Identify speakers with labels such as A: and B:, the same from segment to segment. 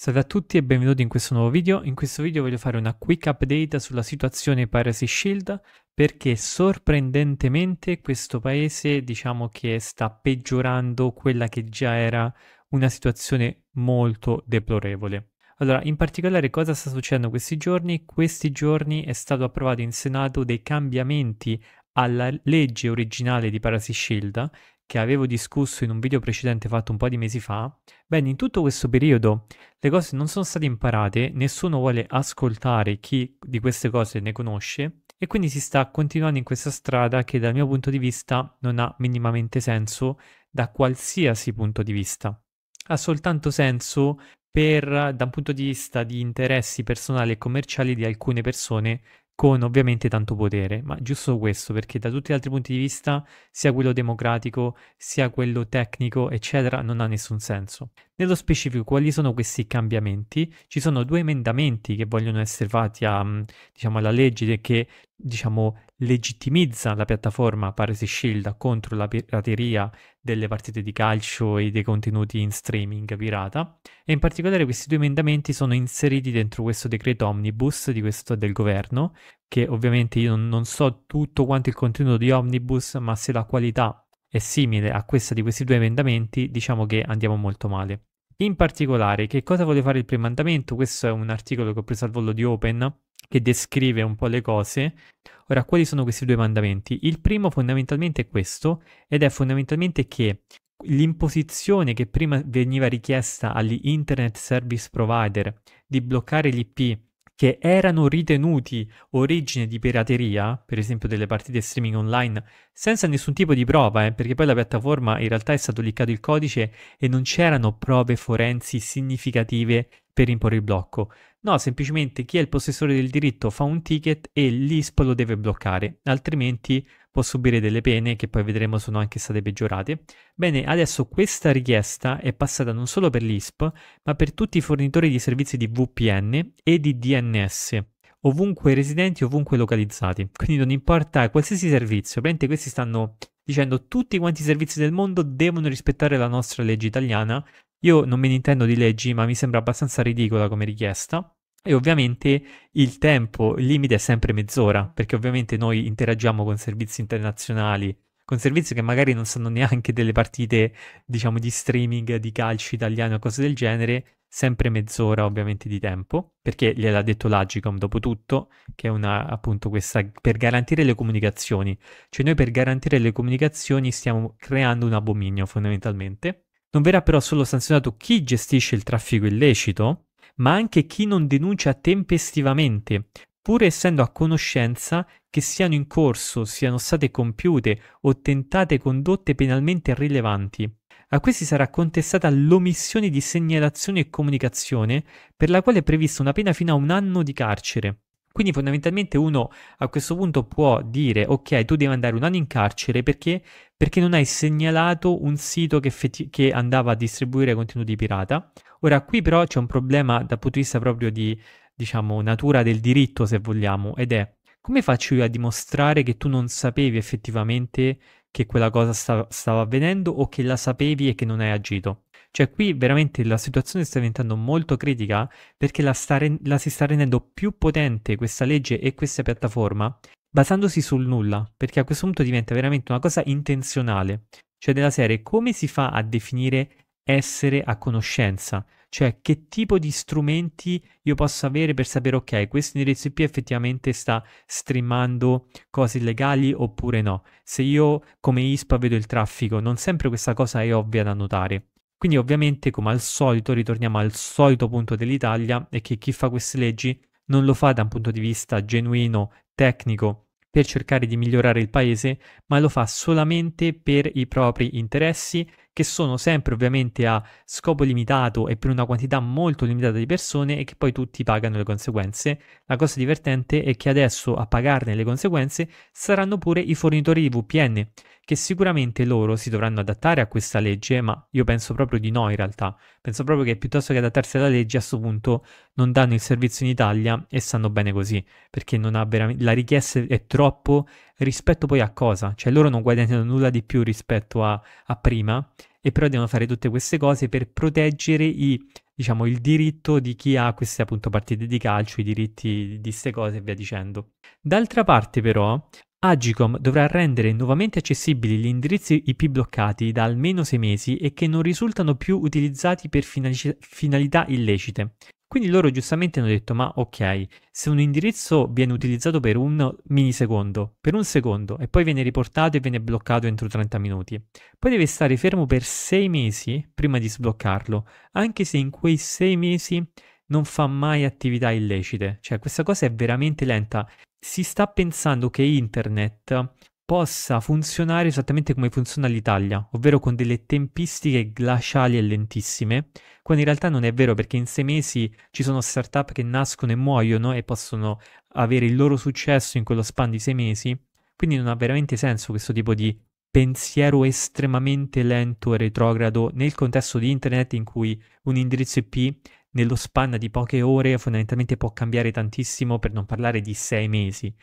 A: Salve a tutti e benvenuti in questo nuovo video. In questo video voglio fare una quick update sulla situazione Piracy Shield perché sorprendentemente questo paese diciamo che sta peggiorando quella che già era una situazione molto deplorevole. Allora, in particolare cosa sta succedendo questi giorni? Questi giorni è stato approvato in Senato dei cambiamenti alla legge originale di Piracy Shield che avevo discusso in un video precedente fatto un po' di mesi fa, bene, in tutto questo periodo le cose non sono state imparate, nessuno vuole ascoltare chi di queste cose ne conosce e quindi si sta continuando in questa strada che dal mio punto di vista non ha minimamente senso da qualsiasi punto di vista. Ha soltanto senso per, da un punto di vista di interessi personali e commerciali di alcune persone con ovviamente tanto potere, ma giusto questo, perché da tutti gli altri punti di vista, sia quello democratico, sia quello tecnico, eccetera, non ha nessun senso. Nello specifico, quali sono questi cambiamenti? Ci sono due emendamenti che vogliono essere fatti a, mm, diciamo, alla legge che diciamo, legittimizza la piattaforma Paresi Shield contro la pirateria delle partite di calcio e dei contenuti in streaming pirata e in particolare questi due emendamenti sono inseriti dentro questo decreto omnibus di questo, del governo che ovviamente io non, so tutto quanto il contenuto di omnibus ma se la qualità è simile a questa di questi due emendamenti diciamo che andiamo molto male. In particolare, che cosa vuole fare il primo emendamento? Questo è un articolo che ho preso al volo di Open che descrive un po' le cose. Ora, quali sono questi due mandamenti? Il primo fondamentalmente è questo, ed è fondamentalmente che l'imposizione che prima veniva richiesta agli internet service provider di bloccare l'IP che erano ritenuti origine di pirateria, per esempio delle partite streaming online, senza nessun tipo di prova, eh, perché poi la piattaforma in realtà è stato liccato il codice e non c'erano prove forensi significative per imporre il blocco. No, semplicemente chi è il possessore del diritto fa un ticket e l'ISP lo deve bloccare, altrimenti può subire delle pene che poi vedremo sono anche state peggiorate. Bene, adesso questa richiesta è passata non solo per l'ISP, ma per tutti i fornitori di servizi di VPN e di DNS ovunque residenti, ovunque localizzati. Quindi non importa qualsiasi servizio, praticamente questi stanno dicendo tutti quanti i servizi del mondo devono rispettare la nostra legge italiana io non me ne intendo di leggi, ma mi sembra abbastanza ridicola come richiesta. E ovviamente il tempo, il limite è sempre mezz'ora, perché ovviamente noi interagiamo con servizi internazionali, con servizi che magari non sanno neanche delle partite, diciamo, di streaming di calcio italiano o cose del genere, sempre mezz'ora ovviamente di tempo, perché gliel'ha detto l'Agicom dopo tutto, che è una, appunto questa, per garantire le comunicazioni. Cioè noi per garantire le comunicazioni stiamo creando un abominio fondamentalmente. Non verrà però solo sanzionato chi gestisce il traffico illecito, ma anche chi non denuncia tempestivamente, pur essendo a conoscenza che siano in corso, siano state compiute o tentate condotte penalmente rilevanti. A questi sarà contestata l'omissione di segnalazione e comunicazione, per la quale è prevista una pena fino a un anno di carcere. Quindi fondamentalmente uno a questo punto può dire ok, tu devi andare un anno in carcere perché, perché non hai segnalato un sito che, che andava a distribuire contenuti pirata. Ora qui però c'è un problema dal punto di vista proprio di, diciamo, natura del diritto se vogliamo, ed è come faccio io a dimostrare che tu non sapevi effettivamente che quella cosa sta- stava avvenendo o che la sapevi e che non hai agito? Cioè qui veramente la situazione sta diventando molto critica perché la, re- la si sta rendendo più potente questa legge e questa piattaforma basandosi sul nulla, perché a questo punto diventa veramente una cosa intenzionale. Cioè della serie come si fa a definire essere a conoscenza? Cioè che tipo di strumenti io posso avere per sapere ok, questo indirizzo IP effettivamente sta streamando cose illegali oppure no. Se io come ISPA vedo il traffico, non sempre questa cosa è ovvia da notare. Quindi ovviamente come al solito ritorniamo al solito punto dell'Italia e che chi fa queste leggi non lo fa da un punto di vista genuino, tecnico, per cercare di migliorare il paese, ma lo fa solamente per i propri interessi che sono sempre ovviamente a scopo limitato e per una quantità molto limitata di persone e che poi tutti pagano le conseguenze. La cosa divertente è che adesso a pagarne le conseguenze saranno pure i fornitori di VPN, che sicuramente loro si dovranno adattare a questa legge, ma io penso proprio di no in realtà. Penso proprio che piuttosto che adattarsi alla legge a questo punto non danno il servizio in Italia e stanno bene così, perché la richiesta è troppo rispetto poi a cosa? Cioè loro non guadagnano nulla di più rispetto a, a prima e però devono fare tutte queste cose per proteggere i, diciamo, il diritto di chi ha queste appunto partite di calcio, i diritti di queste cose e via dicendo. D'altra parte però Agicom dovrà rendere nuovamente accessibili gli indirizzi IP bloccati da almeno sei mesi e che non risultano più utilizzati per finalità illecite. Quindi loro giustamente hanno detto, ma ok, se un indirizzo viene utilizzato per un millisecondo, per un secondo, e poi viene riportato e viene bloccato entro 30 minuti, poi deve stare fermo per 6 mesi prima di sbloccarlo, anche se in quei 6 mesi non fa mai attività illecite. Cioè, questa cosa è veramente lenta. Si sta pensando che internet possa funzionare esattamente come funziona l'Italia, ovvero con delle tempistiche glaciali e lentissime, quando in realtà non è vero perché in sei mesi ci sono startup che nascono e muoiono e possono avere il loro successo in quello span di sei mesi, quindi non ha veramente senso questo tipo di pensiero estremamente lento e retrogrado nel contesto di internet in cui un indirizzo IP nello span di poche ore fondamentalmente può cambiare tantissimo per non parlare di sei mesi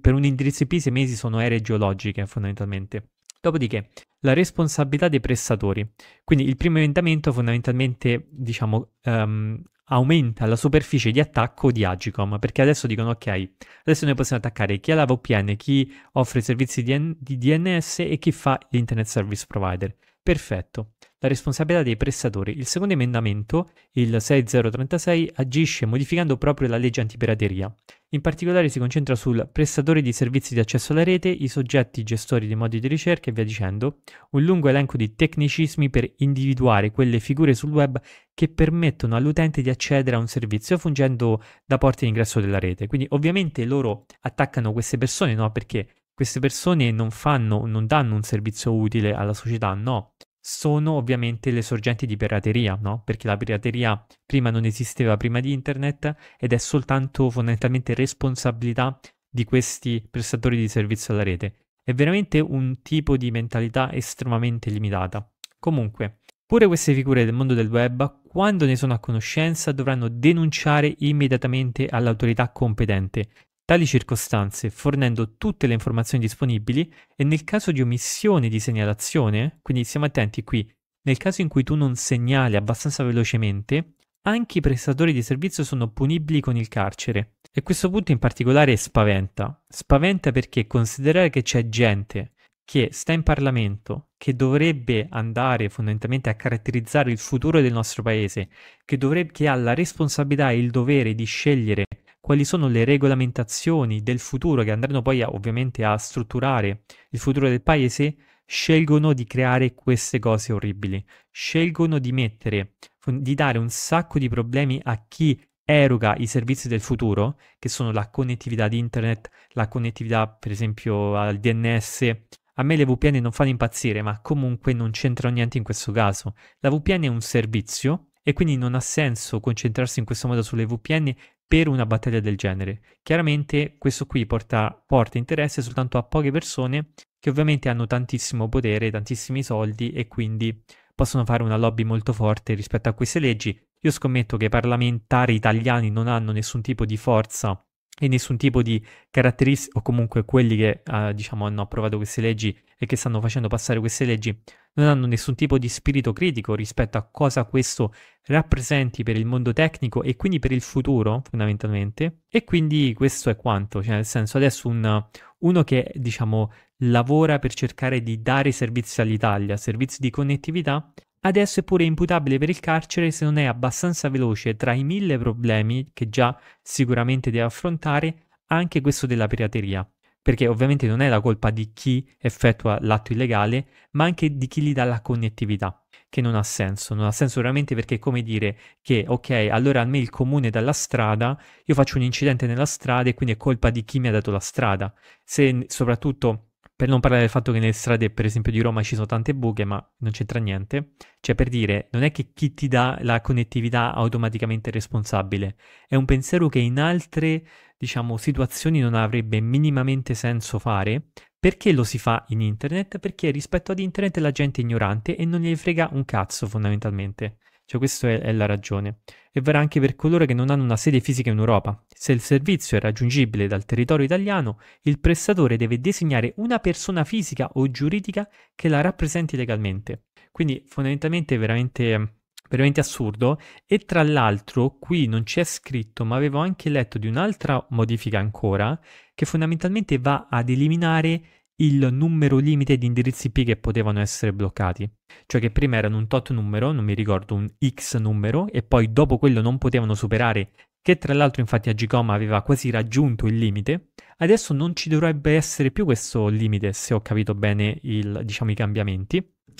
A: per un indirizzo IP sei mesi sono ere geologiche fondamentalmente. Dopodiché, la responsabilità dei prestatori. Quindi il primo emendamento fondamentalmente, diciamo, um, aumenta la superficie di attacco di Agicom, perché adesso dicono ok, adesso noi possiamo attaccare chi ha la VPN, chi offre servizi di, di DNS e chi fa l'Internet Service Provider. Perfetto la responsabilità dei prestatori. Il secondo emendamento, il 6036, agisce modificando proprio la legge antipirateria. In particolare si concentra sul prestatore di servizi di accesso alla rete, i soggetti gestori dei modi di ricerca e via dicendo, un lungo elenco di tecnicismi per individuare quelle figure sul web che permettono all'utente di accedere a un servizio fungendo da porta d'ingresso della rete. Quindi ovviamente loro attaccano queste persone, no? Perché queste persone non fanno, non danno un servizio utile alla società, no sono ovviamente le sorgenti di pirateria, no? Perché la pirateria prima non esisteva prima di internet ed è soltanto fondamentalmente responsabilità di questi prestatori di servizio alla rete. È veramente un tipo di mentalità estremamente limitata. Comunque, pure queste figure del mondo del web, quando ne sono a conoscenza, dovranno denunciare immediatamente all'autorità competente tali circostanze fornendo tutte le informazioni disponibili e nel caso di omissione di segnalazione, quindi stiamo attenti qui, nel caso in cui tu non segnali abbastanza velocemente, anche i prestatori di servizio sono punibili con il carcere. E questo punto in particolare spaventa. Spaventa perché considerare che c'è gente che sta in Parlamento, che dovrebbe andare fondamentalmente a caratterizzare il futuro del nostro paese, che, dovrebbe, che ha la responsabilità e il dovere di scegliere quali sono le regolamentazioni del futuro che andranno poi a, ovviamente a strutturare il futuro del paese, scelgono di creare queste cose orribili, scelgono di mettere, di dare un sacco di problemi a chi eroga i servizi del futuro, che sono la connettività di internet, la connettività per esempio al DNS. A me le VPN non fanno impazzire, ma comunque non c'entrano niente in questo caso. La VPN è un servizio e quindi non ha senso concentrarsi in questo modo sulle VPN per una battaglia del genere. Chiaramente questo qui porta, porta interesse soltanto a poche persone che ovviamente hanno tantissimo potere, tantissimi soldi e quindi possono fare una lobby molto forte rispetto a queste leggi. Io scommetto che i parlamentari italiani non hanno nessun tipo di forza e nessun tipo di caratteristiche, o comunque quelli che uh, diciamo hanno approvato queste leggi e che stanno facendo passare queste leggi, non hanno nessun tipo di spirito critico rispetto a cosa questo rappresenti per il mondo tecnico e quindi per il futuro, fondamentalmente. E quindi questo è quanto, cioè nel senso adesso un, uno che diciamo lavora per cercare di dare servizi all'Italia, servizi di connettività, Adesso è pure imputabile per il carcere se non è abbastanza veloce tra i mille problemi che già sicuramente deve affrontare anche questo della pirateria. Perché ovviamente non è la colpa di chi effettua l'atto illegale, ma anche di chi gli dà la connettività, che non ha senso. Non ha senso veramente perché è come dire che, ok, allora a me il comune dà la strada, io faccio un incidente nella strada e quindi è colpa di chi mi ha dato la strada. Se soprattutto per non parlare del fatto che nelle strade, per esempio, di Roma ci sono tante buche, ma non c'entra niente. Cioè, per dire, non è che chi ti dà la connettività automaticamente è responsabile. È un pensiero che in altre, diciamo, situazioni non avrebbe minimamente senso fare. Perché lo si fa in internet? Perché rispetto ad internet la gente è ignorante e non gli frega un cazzo, fondamentalmente. Cioè, questa è, è, la ragione. E verrà anche per coloro che non hanno una sede fisica in Europa. Se il servizio è raggiungibile dal territorio italiano, il prestatore deve designare una persona fisica o giuridica che la rappresenti legalmente. Quindi fondamentalmente veramente veramente assurdo e tra l'altro qui non c'è scritto ma avevo anche letto di un'altra modifica ancora che fondamentalmente va ad eliminare il numero limite di indirizzi IP che potevano essere bloccati. Cioè che prima erano un tot numero, non mi ricordo, un X numero, e poi dopo quello non potevano superare, che tra l'altro infatti Agicom aveva quasi raggiunto il limite. Adesso non ci dovrebbe essere più questo limite, se ho capito bene il, diciamo, i cambiamenti.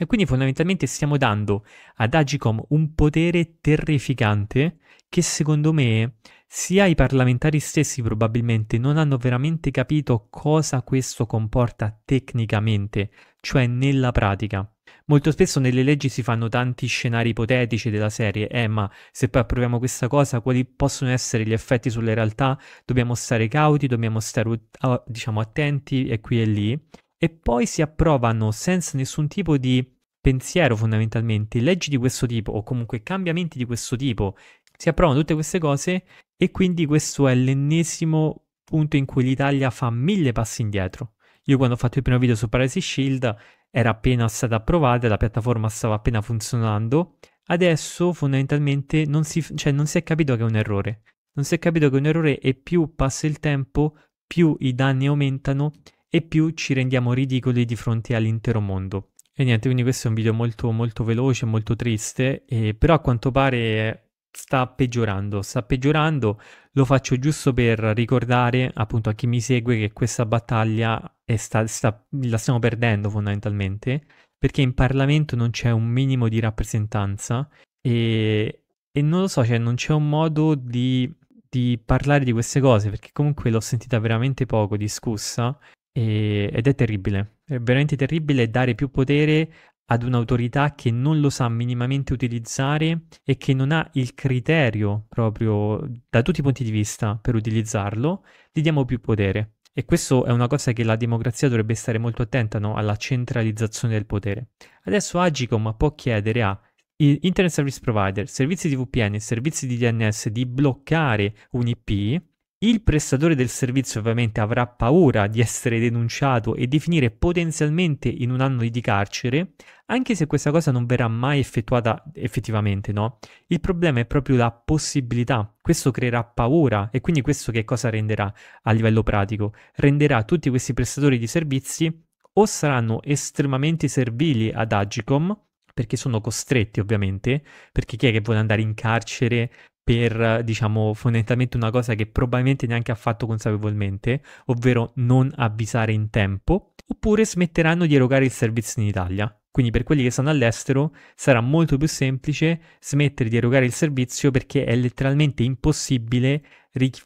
A: E quindi fondamentalmente stiamo dando ad Agicom un potere terrificante che secondo me sia i parlamentari stessi probabilmente non hanno veramente capito cosa questo comporta tecnicamente, cioè nella pratica. Molto spesso nelle leggi si fanno tanti scenari ipotetici della serie, eh ma se poi approviamo questa cosa, quali possono essere gli effetti sulle realtà? Dobbiamo stare cauti, dobbiamo stare diciamo attenti e qui e lì. E poi si approvano senza nessun tipo di pensiero fondamentalmente, leggi di questo tipo o comunque cambiamenti di questo tipo si approvano tutte queste cose e quindi questo è l'ennesimo punto in cui l'Italia fa mille passi indietro. Io quando ho fatto il primo video su Privacy Shield era appena stata approvata, la piattaforma stava appena funzionando, adesso fondamentalmente non si, cioè, non si è capito che è un errore. Non si è capito che è un errore e più passa il tempo, più i danni aumentano e più ci rendiamo ridicoli di fronte all'intero mondo. E niente, quindi questo è un video molto molto veloce, molto triste, eh, però a quanto pare sta peggiorando, sta peggiorando. Lo faccio giusto per ricordare appunto a chi mi segue che questa battaglia sta, sta, la stiamo perdendo fondamentalmente perché in Parlamento non c'è un minimo di rappresentanza e, e non lo so, cioè non c'è un modo di, di, parlare di queste cose perché comunque l'ho sentita veramente poco discussa e, ed è terribile, è veramente terribile dare più potere ad un'autorità che non lo sa minimamente utilizzare e che non ha il criterio proprio da tutti i punti di vista per utilizzarlo, gli diamo più potere. E questo è una cosa che la democrazia dovrebbe stare molto attenta no? alla centralizzazione del potere. Adesso Agicom può chiedere a Internet Service Provider, servizi di VPN e servizi di DNS di bloccare un IP il prestatore del servizio ovviamente avrà paura di essere denunciato e di finire potenzialmente in un anno di carcere, anche se questa cosa non verrà mai effettuata effettivamente, no? Il problema è proprio la possibilità. Questo creerà paura e quindi questo che cosa renderà a livello pratico? Renderà tutti questi prestatori di servizi o saranno estremamente servili ad Agicom, perché sono costretti ovviamente, perché chi è che vuole andare in carcere per, diciamo, fondamentalmente una cosa che probabilmente neanche ha fatto consapevolmente, ovvero non avvisare in tempo, oppure smetteranno di erogare il servizio in Italia. Quindi per quelli che sono all'estero sarà molto più semplice smettere di erogare il servizio perché è letteralmente impossibile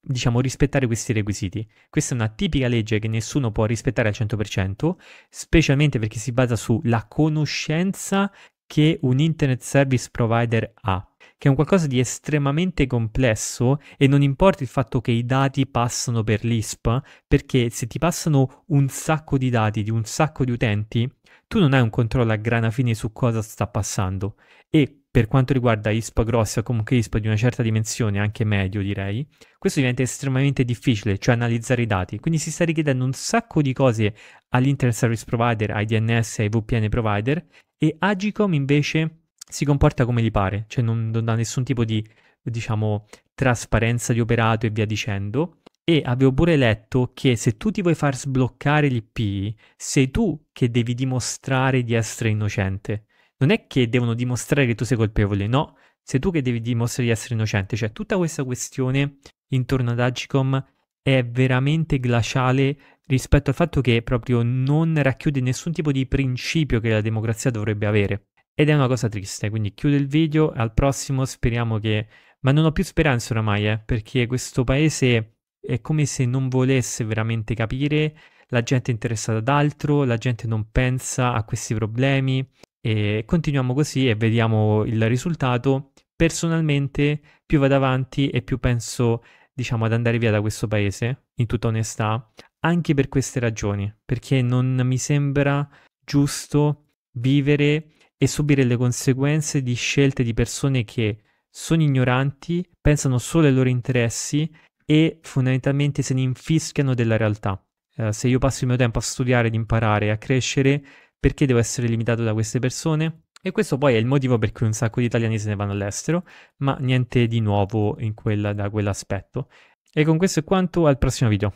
A: diciamo, rispettare questi requisiti. Questa è una tipica legge che nessuno può rispettare al 100%, specialmente perché si basa sulla conoscenza che un internet service provider ha che è un qualcosa di estremamente complesso e non importa il fatto che i dati passano per l'ISP, perché se ti passano un sacco di dati di un sacco di utenti, tu non hai un controllo a grana fine su cosa sta passando. E per quanto riguarda ISP grossi o comunque ISP di una certa dimensione, anche medio direi, questo diventa estremamente difficile, cioè analizzare i dati. Quindi si sta richiedendo un sacco di cose all'Internet Service Provider, ai DNS, ai VPN provider e Agicom invece si comporta come gli pare, cioè non, non ha nessun tipo di, diciamo, trasparenza di operato e via dicendo. E avevo pure letto che se tu ti vuoi far sbloccare l'IP, sei tu che devi dimostrare di essere innocente. Non è che devono dimostrare che tu sei colpevole, no, sei tu che devi dimostrare di essere innocente. Cioè tutta questa questione intorno ad Agicom è veramente glaciale rispetto al fatto che proprio non racchiude nessun tipo di principio che la democrazia dovrebbe avere. Ed è una cosa triste, quindi chiudo il video, al prossimo speriamo che... Ma non ho più speranza oramai, eh, perché questo paese è come se non volesse veramente capire, la gente è interessata ad altro, la gente non pensa a questi problemi e continuiamo così e vediamo il risultato. Personalmente più vado avanti e più penso, diciamo, ad andare via da questo paese, in tutta onestà, anche per queste ragioni, perché non mi sembra giusto vivere e subire le conseguenze di scelte di persone che sono ignoranti, pensano solo ai loro interessi e fondamentalmente se ne infischiano della realtà. Uh, se io passo il mio tempo a studiare, ad imparare, a crescere, perché devo essere limitato da queste persone? E questo poi è il motivo per cui un sacco di italiani se ne vanno all'estero, ma niente di nuovo quella, da quell'aspetto. E con questo è quanto, al prossimo video.